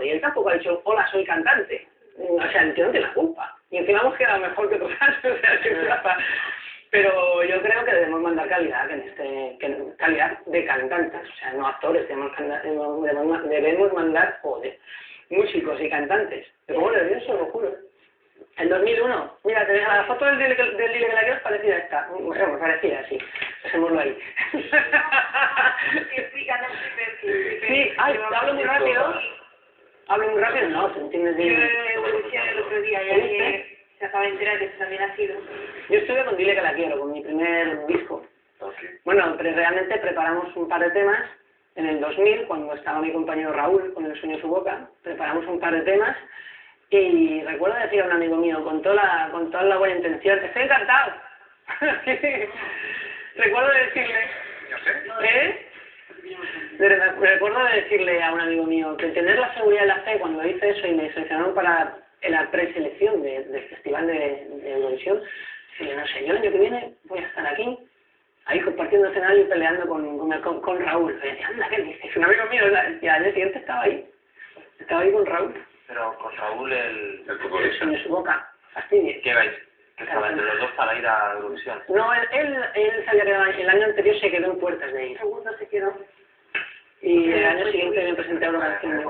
y él tampoco ha dicho, hola, soy cantante. O sea, el tío no tiene la culpa. Y encima hemos quedado mejor que años, o sea, que plaza. Pero yo creo que debemos mandar calidad en este, que- calidad de cantantes, o sea, no actores, debemos, debemos, debemos mandar, joder, músicos y cantantes. Me pongo nervioso, lo juro. En 2001, mira, te la foto del Lile del que la quiero es parecida a esta. Bueno, parecida, sí. Dejémoslo ahí. El sí, ay, hablo muy rápido. Hablo muy rápido, no, te entiendes Yo bien. evolucioné el otro día y ¿Viste? ayer se acaba de enterar que eso también ha sido. Yo estuve con Dile que la quiero, con mi primer disco. Bueno, pero realmente preparamos un par de temas en el 2000, cuando estaba mi compañero Raúl con El sueño en su boca, preparamos un par de temas y recuerdo decir a un amigo mío, con toda la, con toda la buena intención, estoy encantado. recuerdo decirle, ¿eh? Recuerdo de decirle a un amigo mío que tener la seguridad de la fe cuando hice eso y me seleccionaron para la preselección de- del Festival de, de Eurovisión, decirle, no sé, yo el año que viene voy a estar aquí, ahí compartiendo escenario y peleando con, con, con, con Raúl. Y decía, anda, ¿qué dices? Un amigo mío, y al día siguiente estaba ahí, estaba ahí con Raúl, Pero con Raúl, el, el futbolista. en su boca, fastidio. ¿Qué vais? Que estaba entre los dos para ir a Eurovisión. No, él, él, él el año anterior se quedó en puertas de ir. Segundo se quedó. Y el año siguiente me presenté a una canción.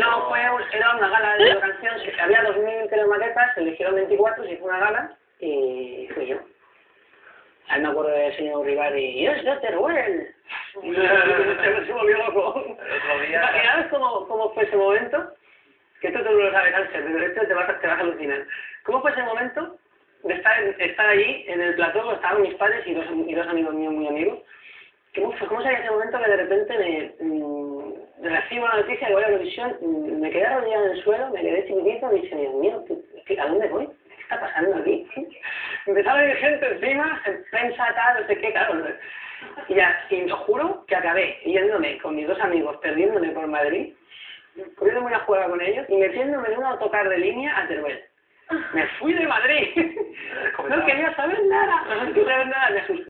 No, fue era una gala de canción, se- había 2.000 telemaquetas, se eligieron 24, se hizo una gala y fui yo. Ahí me acuerdo del señor Rivari, y es de Teruel. se volvió loco. Imaginaos cómo, cómo fue ese momento, que esto tú no lo sabes, Ángel, pero esto te vas, te vas a alucinar. ¿Cómo fue ese momento de estar, estar allí en el plató, estaban mis padres y dos, y dos amigos míos muy amigos? ¿Cómo, fue, ¿Cómo sería ese momento que de repente me, mm, recibo la noticia que voy a Eurovisión, mm, me quedé arrodillado en el suelo, me quedé chiquitito y dije, Dios mío, ¿qué- qué- ¿a dónde voy? ¿Qué está pasando aquí? Empezaba a venir gente encima, prensa tal, no sé qué, claro. Y y os juro que acabé yéndome con mis dos amigos, perdiéndome por Madrid, cogiéndome una juega con ellos y metiéndome en un autocar de línea a Teruel. Me fui de Madrid. No quería saber nada, no quería saber nada, me asusté.